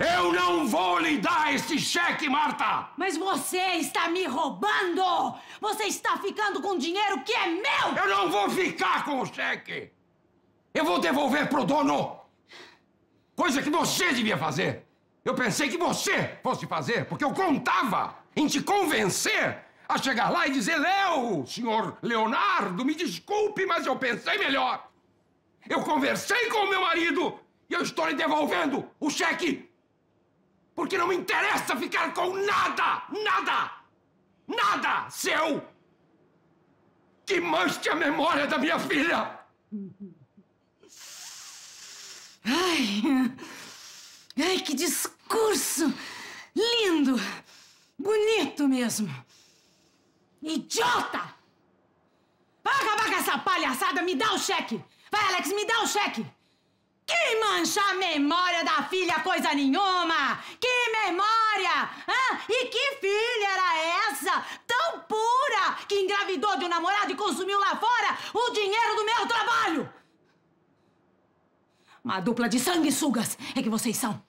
Eu não vou lhe dar esse cheque, Marta! Mas você está me roubando! Você está ficando com dinheiro que é meu! Eu não vou ficar com o cheque! Eu vou devolver pro dono! Coisa que você devia fazer! Eu pensei que você fosse fazer, porque eu contava em te convencer a chegar lá e dizer: Léo, senhor Leonardo, me desculpe, mas eu pensei melhor. Eu conversei com o meu marido e eu estou lhe devolvendo o cheque. Porque não me interessa ficar com nada, nada, nada seu que manche a memória da minha filha. Ai, ai, que discurso! Lindo! Bonito mesmo! Idiota! Vai acabar com essa palhaçada, me dá o cheque! Vai, Alex, me dá o cheque! Que mancha a memória da filha coisa nenhuma! Que Ah, e que filha era essa? Tão pura que engravidou de um namorado e consumiu lá fora o dinheiro do meu trabalho! Uma dupla de sanguessugas é que vocês são.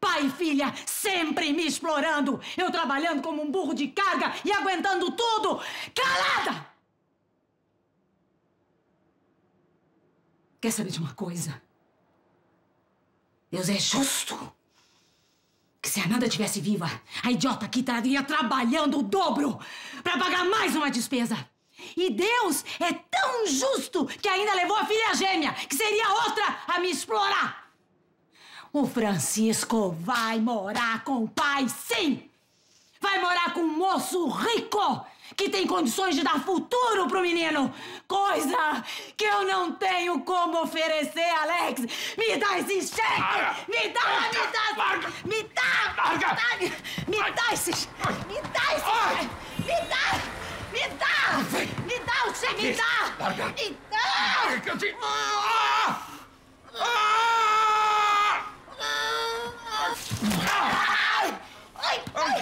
Pai e filha sempre me explorando. Eu trabalhando como um burro de carga e aguentando tudo. Calada! Quer saber de uma coisa? Deus é justo. Que se a Nanda tivesse viva, a idiota aqui estaria trabalhando o dobro para pagar mais uma despesa. E Deus é tão justo que ainda levou a filha gêmea, que seria outra, a me explorar. O Francisco vai morar com o pai, sim! Vai morar com um moço rico que tem condições de dar futuro pro menino. Coisa que eu não tenho como oferecer, Alex. Me dá esse cheque! Me dá, me dá! Me dá! Me dá! Me dá esse... Me dá esse... Me dá! Me dá! Me dá o cheque! Me dá! Larga! Me dá! Larga eu te... Ah! Ah! Ai! Ai!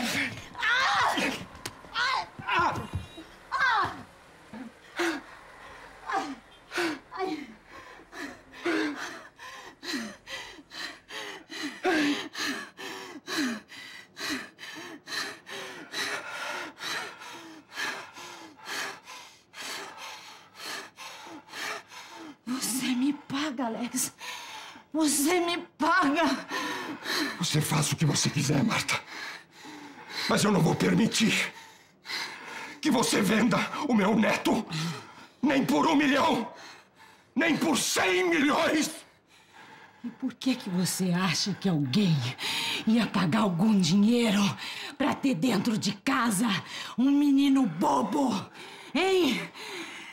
Ai! Ah! Ah! Ai! Você me paga, Alex. Você me paga. Você faz o que você quiser, Marta. Mas eu não vou permitir que você venda o meu neto nem por um milhão, nem por cem milhões. E por que que você acha que alguém ia pagar algum dinheiro pra ter dentro de casa um menino bobo? Hein?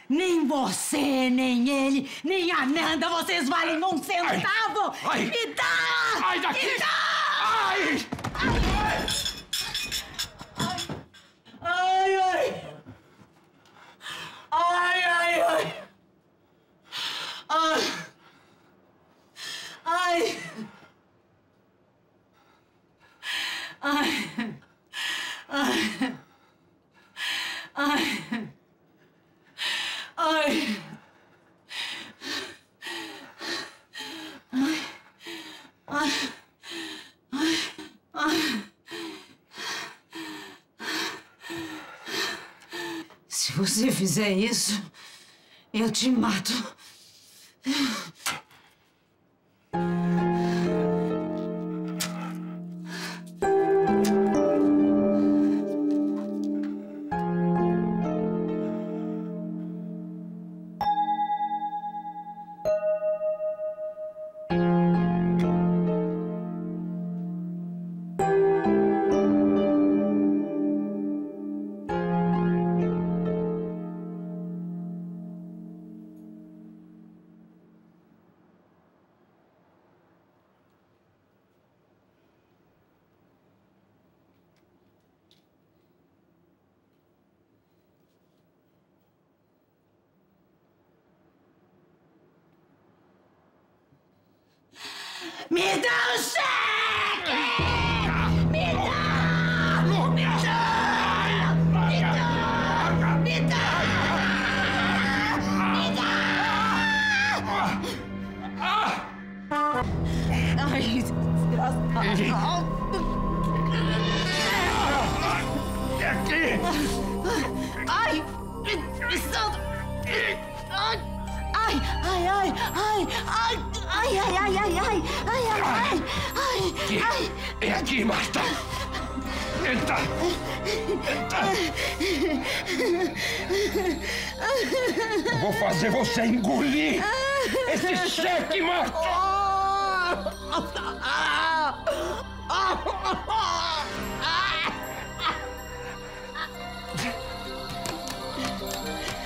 Nem você, nem ele, nem a Nanda, vocês valem um centavo! Ai. Me dá! Ai daqui! Me dá! Ai! Ai, ai! Ai, ai, ai! Ai! Ai! Ai! Ai! Ai! Ai! Ai! Ai! Ai! Se você fizer isso, eu te mato. Santo! Ai! Ai, ai, ai, ai, ai, ai, ai, ai, ai, ai, ai, ai, ai, ai, ai. É aqui, Marta! Entra! Entra! Eu vou fazer você engolir esse cheque, Marta!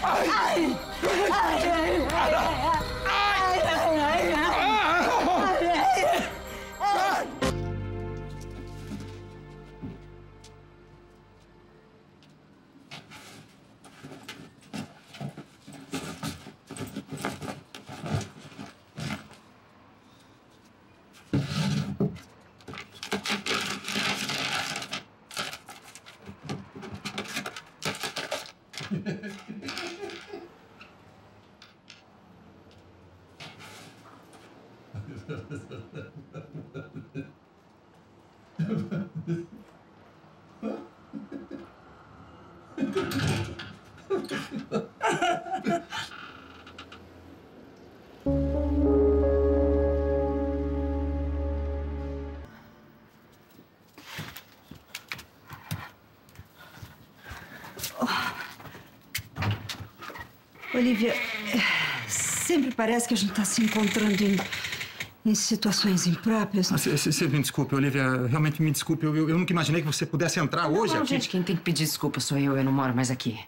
哎哎哎哎哎哎 Olivia, sempre parece que a gente está se encontrando em, em situações impróprias. Ah, Você me desculpe, Olivia. Realmente me desculpe. Eu, eu, eu nunca imaginei que você pudesse entrar hoje Não, aqui. gente, quem tem que pedir desculpa sou eu. Eu não moro mais aqui.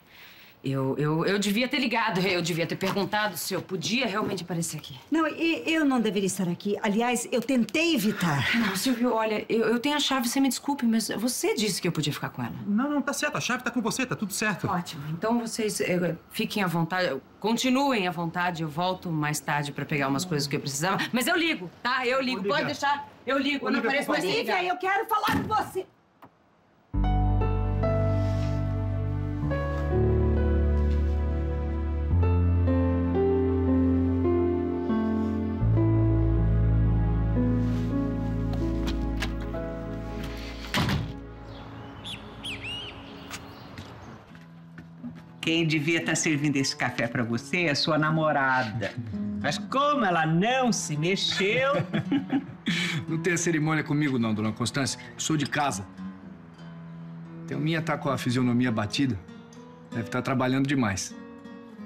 Eu, eu, eu devia ter ligado, eu devia ter perguntado se eu podia realmente aparecer aqui. Não, e- eu não deveria estar aqui. Aliás, eu tentei evitar. Não, Silvio, olha, eu, eu tenho a chave, você me desculpe, mas você disse que eu podia ficar com ela. Não, não, tá certo. A chave tá com você, tá tudo certo. Ótimo. Então vocês eh, fiquem à vontade, continuem à vontade. Eu volto mais tarde pra pegar umas coisas que eu precisava. Mas eu ligo, tá? Eu ligo. Pode deixar. Eu ligo. Quando Olivia, aparece por mais. Olivia, eu quero falar com você. Quem devia estar servindo esse café para você é a sua namorada. Mas como ela não se mexeu, Não tem cerimônia comigo, não, dona Constância. Sou de casa. Thelminha tá com a fisionomia batida. Deve estar trabalhando demais.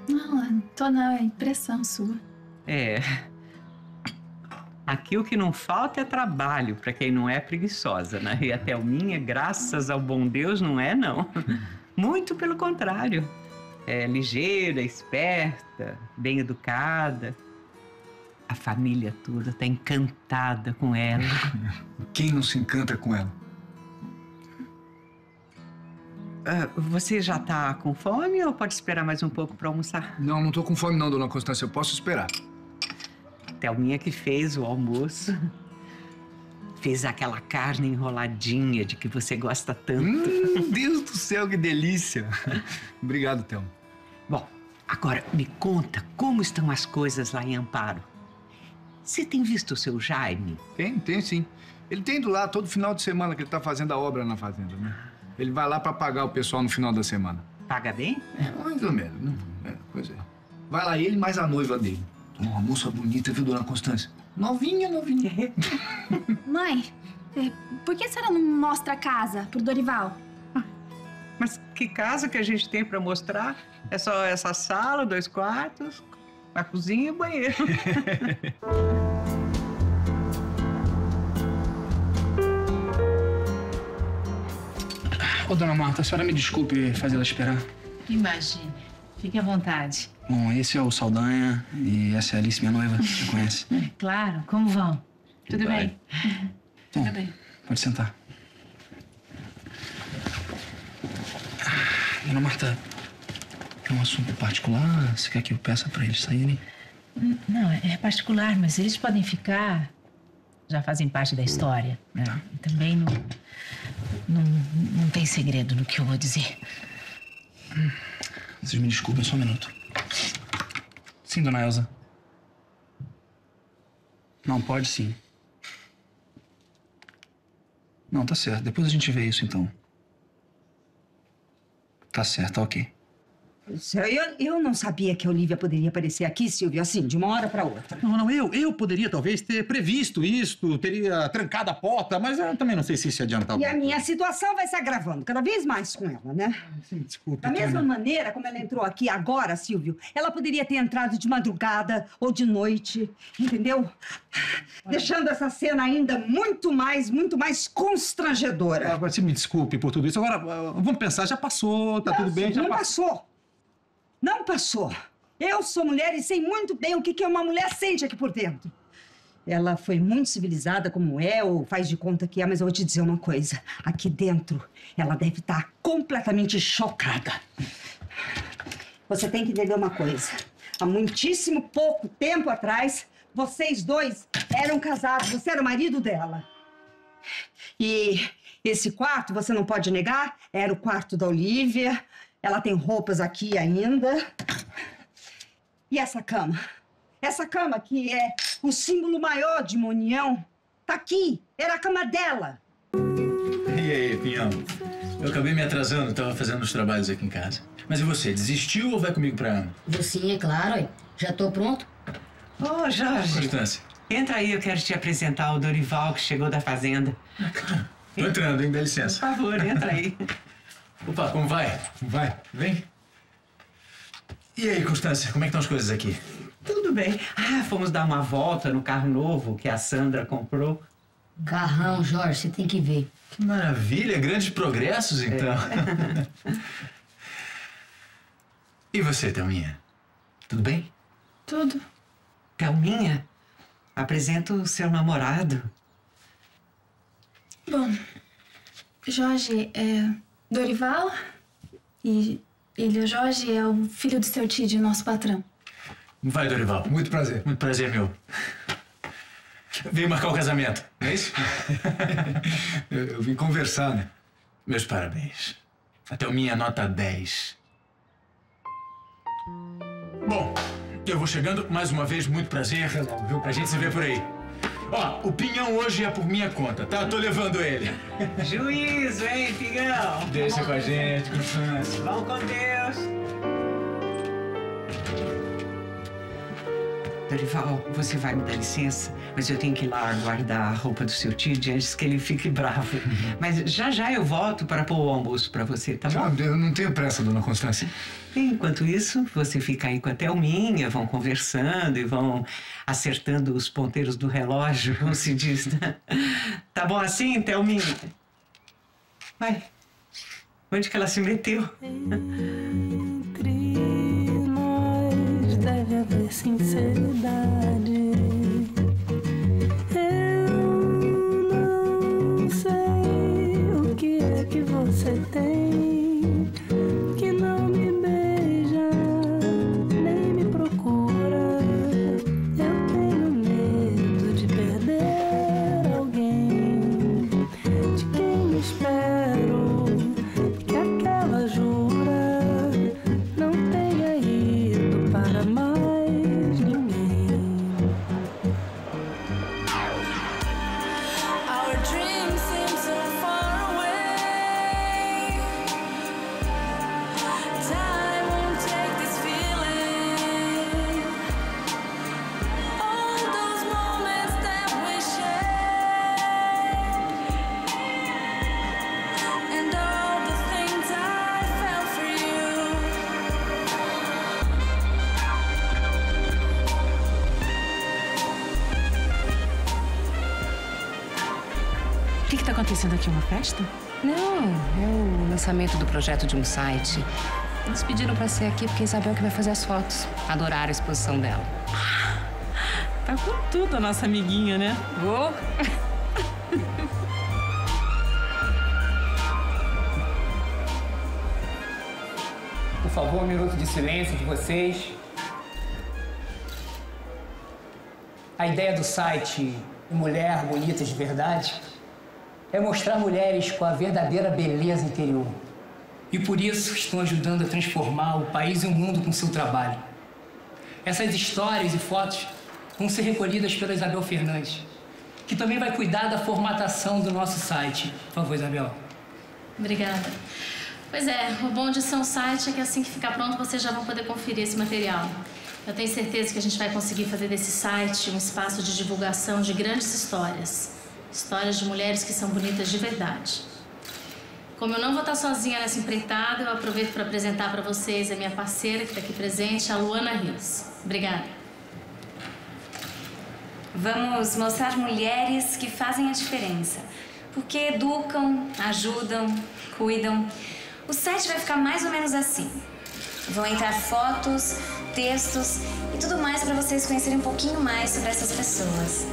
Não, tô na impressão sua. é. Aqui o que não falta é trabalho para quem não é preguiçosa, né? E a Thelminha, graças ao bom Deus, não é, não. Muito pelo contrário. É ligeira, esperta, bem educada. A família toda tá encantada com ela. Quem não se encanta com ela? Ah, você já tá com fome ou pode esperar mais um pouco para almoçar? Não, não tô com fome, não, dona Constância. Eu posso esperar. Thelminha que fez o almoço. Fez aquela carne enroladinha de que você gosta tanto. Hum, Deus do céu, que delícia. Obrigado, Thelma. Bom, agora me conta como estão as coisas lá em Amparo. Você tem visto o seu Jaime? Tem, tem sim. Ele tem ido lá todo final de semana que ele tá fazendo a obra na fazenda, né? Ele vai lá pra pagar o pessoal no final da semana. Paga bem? É, mais ou menos. Não, é, pois é. Vai lá ele mais a noiva dele. Uma moça bonita, viu, dona Constância? Novinha, novinha. Mãe, é, por que a senhora não mostra a casa pro Dorival? Que casa que a gente tem para mostrar? É só essa sala, dois quartos, a cozinha e o banheiro. Ô, dona Marta, a senhora me desculpe fazê-la esperar. Imagine. Fique à vontade. Bom, esse é o Saldanha e essa é a Alice, minha noiva. Você conhece? Claro, como vão? Tudo bem? Bom, Tudo bem. pode sentar. Dona Marta, é um assunto particular? Você quer que eu peça pra eles saírem? Não, é particular, mas eles podem ficar. Já fazem parte da história. Né? E também não, não, não tem segredo no que eu vou dizer. Vocês me desculpem, só um minuto. Sim, dona Elza. Não, pode sim. Não, tá certo. Depois a gente vê isso, então. Tá certo, tá ok. Eu, eu não sabia que a Olivia poderia aparecer aqui, Silvio, assim, de uma hora para outra. Não, não, eu, eu poderia talvez ter previsto isso, teria trancado a porta, mas eu também não sei se isso adiantava. E a minha situação vai se agravando cada vez mais com ela, né? Sim, desculpe. Da mesma Tânia. maneira como ela entrou aqui agora, Silvio, ela poderia ter entrado de madrugada ou de noite, entendeu? Deixando essa cena ainda muito mais, muito mais constrangedora. Ah, Você me desculpe por tudo isso. Agora, ah, vamos pensar, já passou, tá tudo bem, já não passou. passou. Não passou. Eu sou mulher e sei muito bem o que uma mulher sente aqui por dentro. Ela foi muito civilizada como é, ou faz de conta que é, mas eu vou te dizer uma coisa. Aqui dentro, ela deve estar completamente chocada. Você tem que entender uma coisa. Há muitíssimo pouco tempo atrás, vocês dois eram casados. Você era o marido dela. E esse quarto, você não pode negar, era o quarto da Olivia. Ela tem roupas aqui ainda. E essa cama? Essa cama que é o símbolo maior de uma união, tá aqui. Era a cama dela. E aí, Pinhão? Eu acabei me atrasando, tava fazendo os trabalhos aqui em casa. Mas e você, desistiu ou vai comigo pra Ana? Vou sim, é claro. Já tô pronto. Ô, Jorge. Constância. Entra aí, eu quero te apresentar o Dorival, que chegou da fazenda. Tô entrando, hein? Dá licença. Por favor, entra aí. Opa, como vai? Vai, vem. E aí, Constância, como é que estão as coisas aqui? Tudo bem. Ah, fomos dar uma volta no carro novo que a Sandra comprou. Carrão, Jorge, você tem que ver. Que maravilha, grandes progressos, então. e você, Thelminha? Tudo bem? Tudo. Thelminha, apresenta o seu namorado. Bom, Jorge é Dorival e ele, o Jorge, é o filho do seu Tid, nosso patrão. Vai, Dorival. Muito prazer. Muito prazer, meu. Veio marcar o casamento, não é isso? Eu, eu vim conversar, né? Meus parabéns. A Thelminha nota 10. Bom, eu vou chegando. Mais uma vez, muito prazer. Viu? A gente se vê por aí. Ó, o pinhão hoje é por minha conta, tá? Tô levando ele. Juízo, hein, Pigão? Deixa com a gente, Constância. Vão com Deus. Dorival, você vai me dar licença, mas eu tenho que ir lá guardar a roupa do seu tio antes que ele fique bravo. Mas já já eu volto para pôr o almoço para você, tá bom? Eu não tenho pressa, dona Constância. Enquanto isso, você fica aí com a Thelminha, vão conversando e vão acertando os ponteiros do relógio, como se diz, né? Tá bom assim, Thelminha? Vai. Onde que ela se meteu? Sinceridade. Eu não sei o que é que você tem aqui? Uma festa? Não, é o lançamento do projeto de um site. Eles pediram pra ser aqui porque Isabel que vai fazer as fotos. Adoraram a exposição dela. Tá com tudo a nossa amiguinha, né? Vou. Por favor, um minuto de silêncio de vocês. A ideia do site Mulher Bonita de Verdade é mostrar mulheres com a verdadeira beleza interior. E por isso estão ajudando a transformar o país e o mundo com seu trabalho. Essas histórias e fotos vão ser recolhidas pela Isabel Fernandes. que também vai cuidar da formatação do nosso site. Por favor, Isabel. Obrigada. Pois é, o bom de ser um site é que assim que ficar pronto vocês já vão poder conferir esse material. Eu tenho certeza que a gente vai conseguir fazer desse site um espaço de divulgação de grandes histórias. Histórias de mulheres que são bonitas de verdade. Como eu não vou estar sozinha nessa empreitada, eu aproveito para apresentar para vocês a minha parceira que está aqui presente, a Luana Rios. Obrigada. Vamos mostrar mulheres que fazem a diferença. Porque educam, ajudam, cuidam. O site vai ficar mais ou menos assim. Vão entrar fotos, textos e tudo mais para vocês conhecerem um pouquinho mais sobre essas pessoas.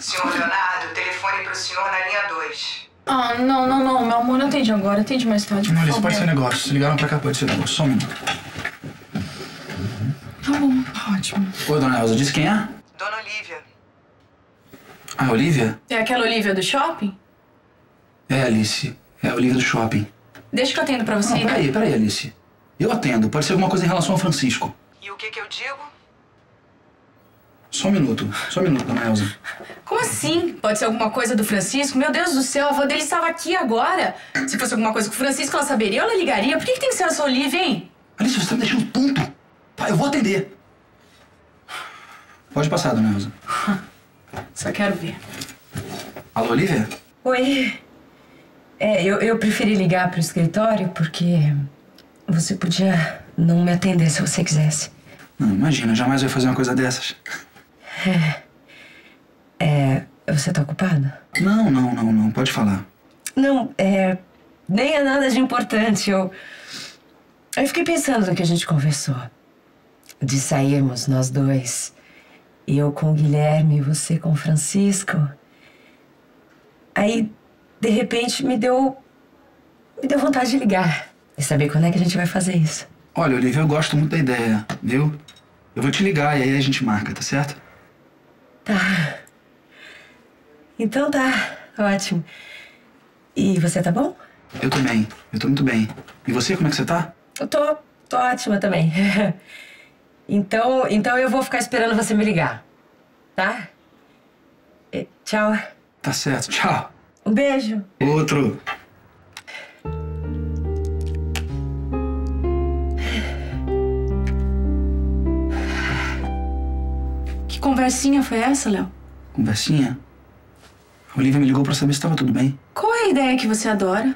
Senhor Leonardo, telefone pro senhor na linha 2. Ah, não, não, não. Meu amor, não atende agora. Atende mais tarde, por Não, isso favor. pode ser negócio. Se ligaram pra cá, pode ser negócio. Só um minuto. Tá bom, ótimo. Oi, dona Elza, disse quem é? Dona Olivia. Ah, Olivia? É aquela Olivia do shopping? É, Alice. É a Olivia do shopping. Deixa que eu atendo pra você. Não, peraí, peraí, Alice. Eu atendo. Pode ser alguma coisa em relação ao Francisco. E o que que eu digo? Só um minuto. Só um minuto, dona Elza. Como assim? Pode ser alguma coisa do Francisco? Meu Deus do céu, a avó dele estava aqui agora. Se fosse alguma coisa com o Francisco, ela saberia, ela ligaria. Por que, que tem que ser essa Olivia, hein? Alice, você tá me deixando tonto. Tá, eu vou atender. Pode passar, dona Elza. Só quero ver. Alô, Olivia? Oi. É, eu, eu preferi ligar pro escritório porque você podia não me atender se você quisesse. Não, imagina, jamais eu ia fazer uma coisa dessas. É. É. Você tá ocupada? Não, não, não, não. Pode falar. Não, é. Nem é nada de importante. Eu. Eu fiquei pensando no que a gente conversou. De sairmos nós dois. Eu com o Guilherme e você com o Francisco. Aí, de repente, me deu. Me deu vontade de ligar. E saber quando é que a gente vai fazer isso. Olha, Olivia, eu gosto muito da ideia, viu? Eu vou te ligar e aí a gente marca, tá certo? Tá. Então tá, ótimo. E você tá bom? Eu tô bem, eu tô muito bem. E você, como é que você tá? Eu tô, tô ótima também. então, então eu vou ficar esperando você me ligar. Tá? E- tchau. Tá certo, tchau. Um beijo. Outro. Conversinha foi essa, Léo? Conversinha? A Olivia me ligou pra saber se tava tudo bem. Qual é a ideia que você adora?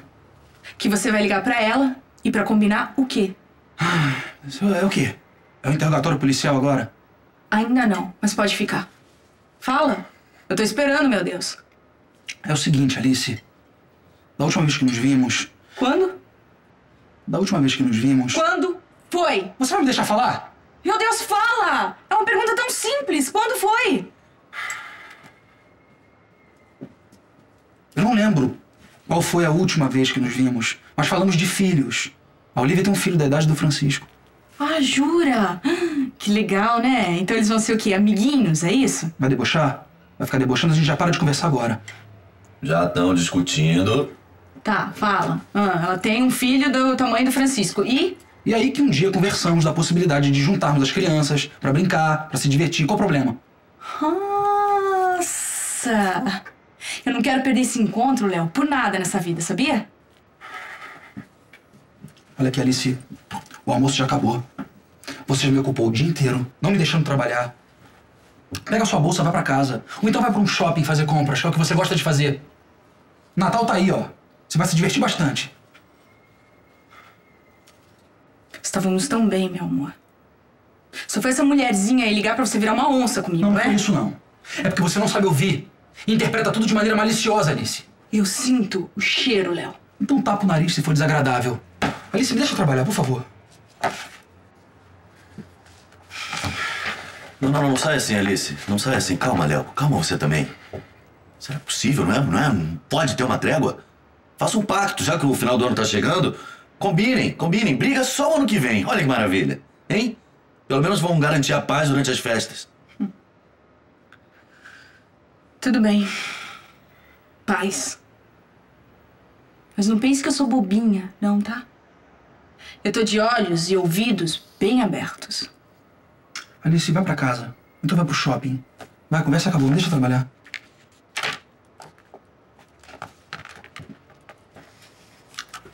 Que você vai ligar pra ela e pra combinar o quê? Isso é o quê? É o interrogatório policial agora? Ainda não, mas pode ficar. Fala. Eu tô esperando, meu Deus. É o seguinte, Alice. Da última vez que nos vimos. Quando? Da última vez que nos vimos. Quando foi? Você vai me deixar falar? Meu Deus, fala! É uma pergunta tão simples. Quando foi? Eu não lembro qual foi a última vez que nos vimos, mas falamos de filhos. A Olivia tem um filho da idade do Francisco. Ah, jura? Que legal, né? Então eles vão ser o quê? Amiguinhos, é isso? Vai debochar? Vai ficar debochando, a gente já para de conversar agora. Já estão discutindo. Tá, fala. Ah, ela tem um filho do tamanho do Francisco. E? E aí que um dia conversamos da possibilidade de juntarmos as crianças pra brincar, pra se divertir. Qual o problema? Nossa! Eu não quero perder esse encontro, Léo, por nada nessa vida, sabia? Olha aqui, Alice. O almoço já acabou. Você já me ocupou o dia inteiro, não me deixando trabalhar. Pega sua bolsa, vai pra casa. Ou então vai pra um shopping fazer compras, que é o que você gosta de fazer. Natal tá aí, ó. Você vai se divertir bastante. Estávamos tão bem, meu amor. Só foi essa mulherzinha aí ligar pra você virar uma onça comigo, Não, não é? foi isso, não. É porque você não sabe ouvir. E interpreta tudo de maneira maliciosa, Alice. Eu sinto o cheiro, Léo. Então tapa o nariz se for desagradável. Alice, me deixa trabalhar, por favor. Não, não, não sai assim, Alice. Não sai assim. Calma, Léo. Calma você também. Será possível, não é? Não é? Não pode ter uma trégua? Faça um pacto, já que o final do ano tá chegando. Combinem, combinem. Briga só o ano que vem. Olha que maravilha. Hein? Pelo menos vão garantir a paz durante as festas. Tudo bem. Paz. Mas não pense que eu sou bobinha, não, tá? Eu tô de olhos e ouvidos bem abertos. Alice, vai pra casa. Então vai pro shopping. Vai, conversa acabou. Me deixa trabalhar.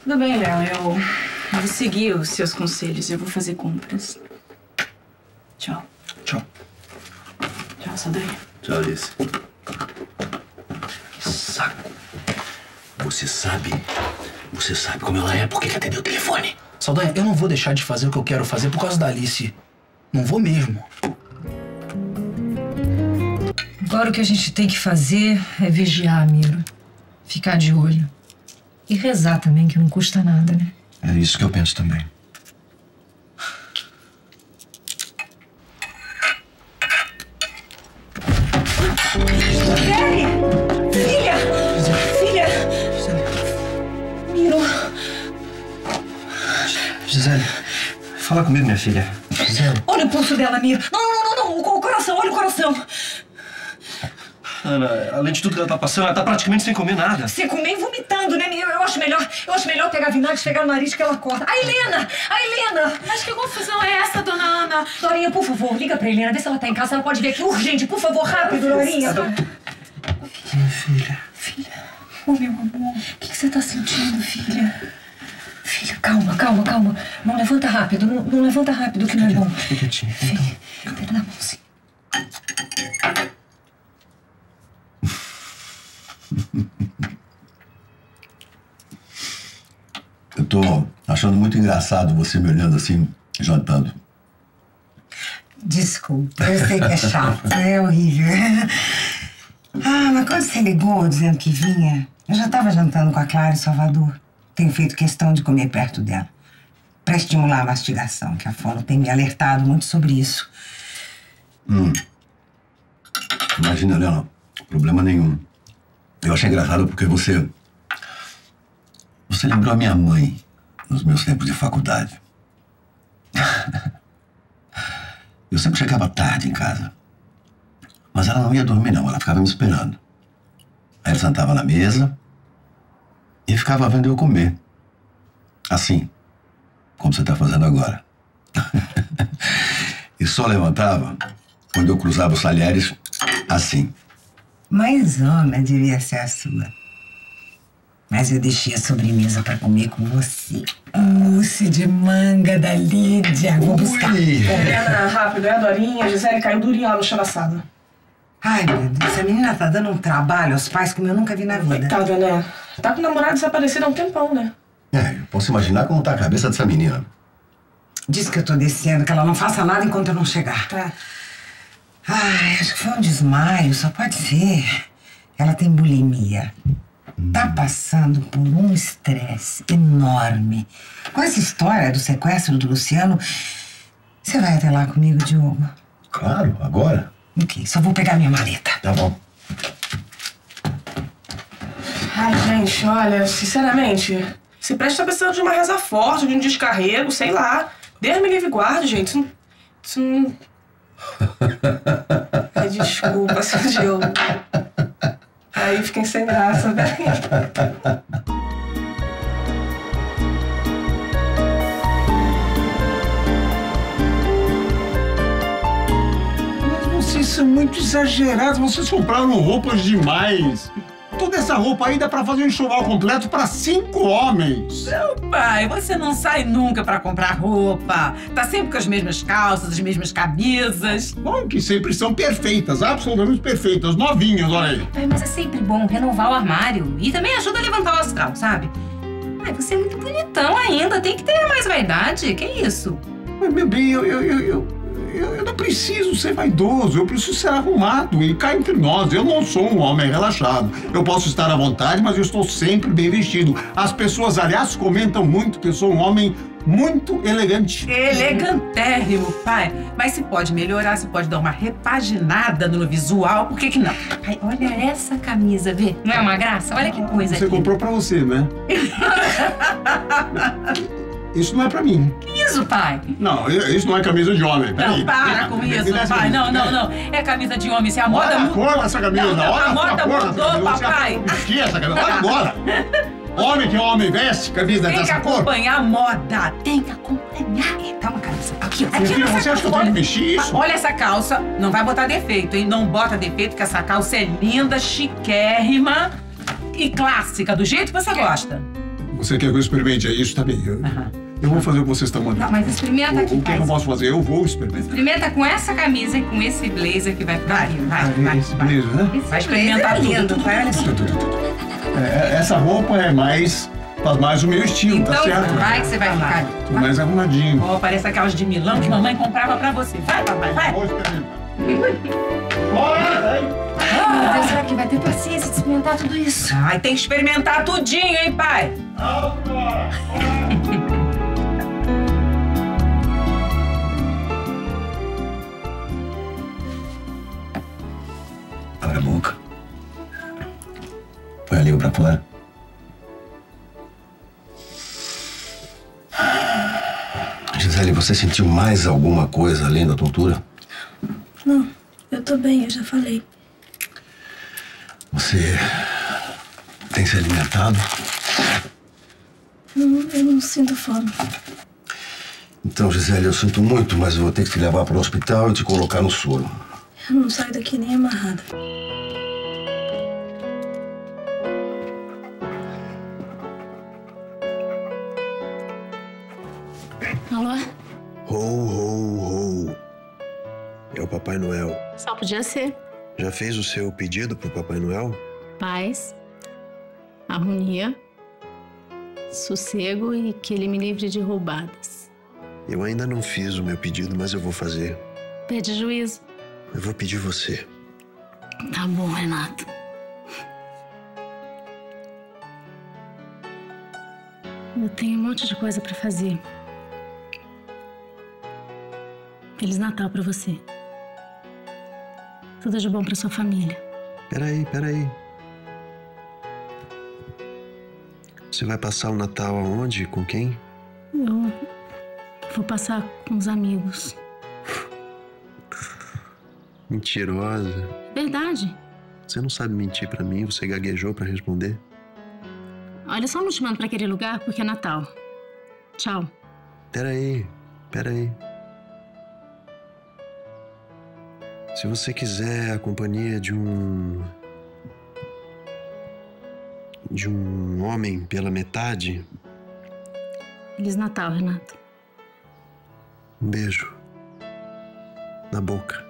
Tudo bem, Léo. Eu, vou seguir os seus conselhos. Eu vou fazer compras. Tchau. Tchau. Tchau, Saldanha. Tchau, Alice. Que saco. Você sabe. Você sabe como ela é. Por que que atendeu o telefone? Saldanha, eu não vou deixar de fazer o que eu quero fazer por causa da Alice. Não vou mesmo. Agora o que a gente tem que fazer é vigiar, Miro. Ficar de olho. E rezar também, que não custa nada, né? É isso que eu penso também. Kelly! Filha! Filha! Miro! Gisele, fala comigo, minha filha. Gisele. Olha o pulso dela, Miro! Não, não, não, não, não! O coração, olha o coração! Ana, além de tudo que ela tá passando, ela tá praticamente sem comer nada. Você comer vomitando, né, Miro? Eu acho melhor, eu acho melhor pegar vinagre, esfregar no nariz que ela corta. A Helena! A Helena! Mas que confusão é essa, dona Ana? Dorinha, por favor, liga pra Helena, vê se ela tá em casa. Ela pode vir aqui urgente, por favor, rápido, Dorinha. Minha filha. Ô, meu amor, o que, que você tá sentindo, filha? Filha, calma, calma, calma. Não levanta rápido, não, não levanta rápido, que não é bom. Fica quietinho. Então. Pera na mãozinha. Eu tô achando muito engraçado você me olhando assim, jantando. Desculpa, eu sei que é chato, é horrível. Ah, mas quando você ligou dizendo que vinha, eu já estava jantando com a Clara em Salvador. Tenho feito questão de comer perto dela. Para estimular a mastigação, que a Fono tem me alertado muito sobre isso. Hum. Imagina, Léo, problema nenhum. Eu achei engraçado porque você. Você lembrou a minha mãe nos meus tempos de faculdade. Eu sempre chegava tarde em casa. Mas ela não ia dormir, não. Ela ficava me esperando. Aí ela sentava na mesa e ficava vendo eu comer. Assim, como você está fazendo agora. e só levantava quando eu cruzava os talheres assim. Mas, Ana, devia ser a sua. Mas eu deixei a sobremesa para comer com você. Mousse de manga da Lídia. Vou buscar. Helena, rápido, é a Dorinha. A Gisele caiu durinha lá no chão sala. Ai, meu Deus, essa menina tá dando um trabalho aos pais como eu nunca vi na vida. Coitada, né? Tá com o namorado desaparecido há um tempão, né? É, eu posso imaginar como tá a cabeça dessa menina. Diz que eu tô descendo, que ela não faça nada enquanto eu não chegar. Tá. Ai, acho que foi um desmaio, só pode ser. Ela tem bulimia. Tá passando por um estresse enorme. Com essa história do sequestro do Luciano, você vai até lá comigo, Diogo? Claro, agora. Ok, só vou pegar minha maleta. Tá bom. Ai, gente, olha, sinceramente, se presta tá precisando de uma reza forte, de um descarrego, sei lá. Deus me livre e guarde, gente. Isso não. Isso não... Ai, desculpa, seu Diogo. Aí fiquei sem graça, né? Mas vocês são muito exagerados. Vocês compraram roupas demais. Toda essa roupa aí dá pra fazer um enxoval completo pra cinco homens. Meu pai, você não sai nunca pra comprar roupa. Tá sempre com as mesmas calças, as mesmas camisas. Bom, que sempre são perfeitas, absolutamente perfeitas, novinhas, olha aí. Pai, mas é sempre bom renovar o armário. E também ajuda a levantar o astral, sabe? Ai, você é muito bonitão ainda. Tem que ter mais vaidade. Que isso? Mas, meu bem, eu, eu, eu, eu, eu- eu não preciso ser vaidoso, eu preciso ser arrumado. E cá entre nós, eu não sou um homem relaxado. Eu posso estar à vontade, mas eu estou sempre bem vestido. As pessoas, aliás, comentam muito que eu sou um homem muito elegante. Elegantérrimo, pai. Mas se pode melhorar, se pode dar uma repaginada no visual, por que que não? Ai, olha essa camisa, vê? Não é uma graça? Olha que coisa Você aqui. comprou pra você, né? Isso não é pra mim. Que isso, pai? Não, isso não é camisa de homem. Peraí. Não, para com isso, pai. camisa, Não, não, não. É camisa de homem. Se a moda Olha a cor dessa camisa, Não, olha a moda mudou, camisa. Papai. vestir essa camisa. Olha agora. Homem que é homem veste camisa Tem que dessa cor. acompanhar a moda. Tem que acompanhar. Toma, calça. Aqui. Meu Aqui filho, você acha que eu tenho que vestir isso? Olha essa calça. Não vai botar defeito, hein? Não bota defeito, que essa calça é linda, chiquérrima e clássica, do jeito que você gosta. Você quer que eu experimente? É isso, tá bem. Eu, vou fazer o que vocês estão mandando. Não, mas experimenta aqui, O que eu posso fazer? Eu vou experimentar. Experimenta com essa camisa e com esse blazer que vai ficar lindo. Vai, vai, Esse blazer, né? vai experimentar blazer é tudo. lindo, tudo, vai, olha tudo, tudo, tudo. É, essa roupa é mais. faz mais o meu estilo, Então tá certo? vai que você vai ficar. Tô mais arrumadinho. Ó, parece aquelas de Milão que mamãe comprava pra você. Vai, papai, vai. Ai, meu Deus, será que vai ter paciência de experimentar tudo isso? Ai, tem que experimentar tudinho, hein, pai? Abre a boca. Põe a língua pra fora. Gisele, você sentiu mais alguma coisa além da tontura? Não, eu tô bem, eu já falei. Você tem se alimentado? Não, eu não sinto fome. Então, Gisele, eu sinto muito, mas eu vou ter que te levar para o hospital e te colocar no soro. Eu não saio daqui nem amarrada. Alô? Ho, ho, ho. É o Papai Noel. Só podia ser. Já fez o seu pedido pro Papai Noel? Paz, harmonia, sossego e que ele me livre de roubadas. Eu ainda não fiz o meu pedido, mas eu vou fazer. Pede juízo. Eu vou pedir você. Tá bom, Renato. Eu tenho um monte de coisa pra fazer. Feliz Natal pra você. Tudo de bom pra sua família. Peraí, peraí. Você vai passar o Natal aonde? Com quem? Eu vou passar com os amigos. Mentirosa. Verdade. Você não sabe mentir pra mim, você gaguejou pra responder? Olha, só não te mando pra aquele lugar porque é Natal. Tchau. Peraí, peraí. Se você quiser a companhia de um. de um homem pela metade, Feliz Natal, Renato. um beijo. Na boca.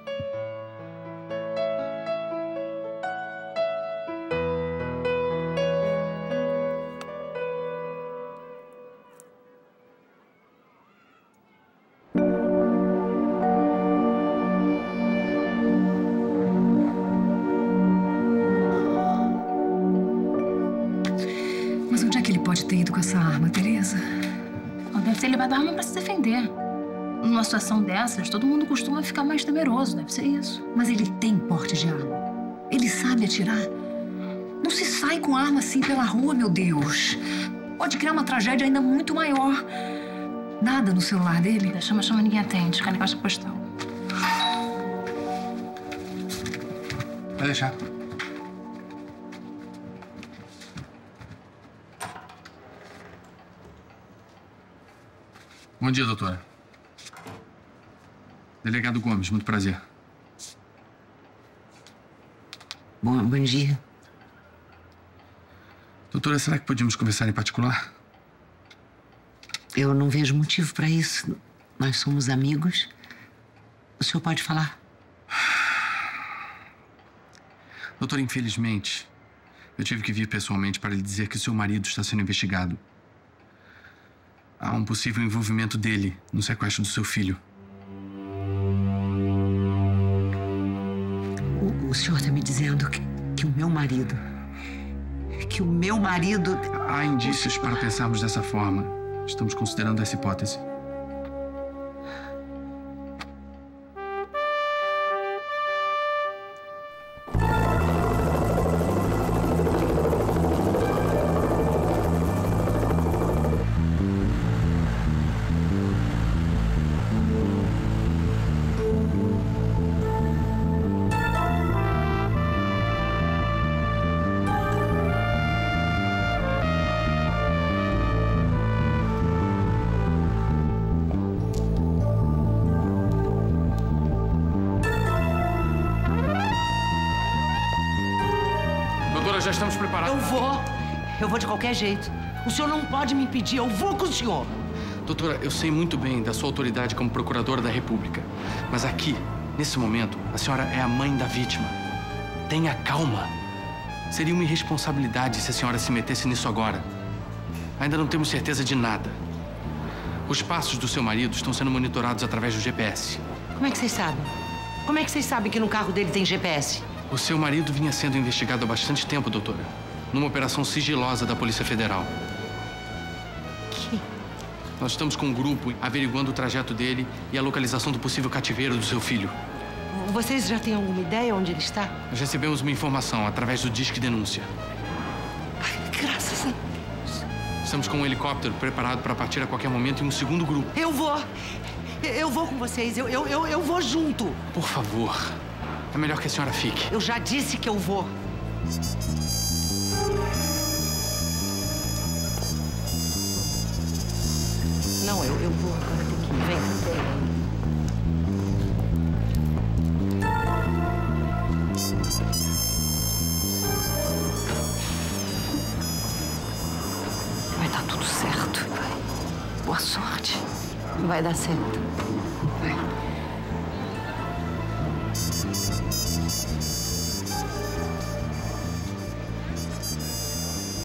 Situação dessas, todo mundo costuma ficar mais temeroso. Deve ser isso. Mas ele tem porte de arma. Ele sabe atirar. Não se sai com arma assim pela rua, meu Deus. Pode criar uma tragédia ainda muito maior. Nada no celular dele? Da chama, chama, ninguém atende. Fica na caixa postal. Vai deixar. Bom dia, doutora. Delegado Gomes, muito prazer. Bom, bom dia. Doutora, será que podíamos conversar em particular? Eu não vejo motivo para isso. Nós somos amigos. O senhor pode falar. Doutora, infelizmente, eu tive que vir pessoalmente para lhe dizer que seu marido está sendo investigado. Há um possível envolvimento dele no sequestro do seu filho. O, senhor está me dizendo que, que o meu marido. Que o meu marido. Há indícios para pensarmos dessa forma. Estamos considerando essa hipótese. Eu vou. Eu vou de qualquer jeito. O senhor não pode me impedir. Eu vou com o senhor. Doutora, eu sei muito bem da sua autoridade como procuradora da República. Mas aqui, nesse momento, a senhora é a mãe da vítima. Tenha calma. Seria uma irresponsabilidade se a senhora se metesse nisso agora. Ainda não temos certeza de nada. Os passos do seu marido estão sendo monitorados através do GPS. Como é que vocês sabem? Como é que vocês sabem que no carro dele tem GPS? O seu marido vinha sendo investigado há bastante tempo, doutora. Numa operação sigilosa da Polícia Federal. Que? Nós estamos com um grupo averiguando o trajeto dele e a localização do possível cativeiro do seu filho. Vocês já têm alguma ideia onde ele está? Nós recebemos uma informação através do Disque Denúncia. Graças a Deus. Estamos com um helicóptero preparado para partir a qualquer momento em um segundo grupo. Eu vou. Eu vou com vocês. Eu, eu, eu, eu vou junto. Por favor. É melhor que a senhora fique. Eu já disse que eu vou. Dar certo.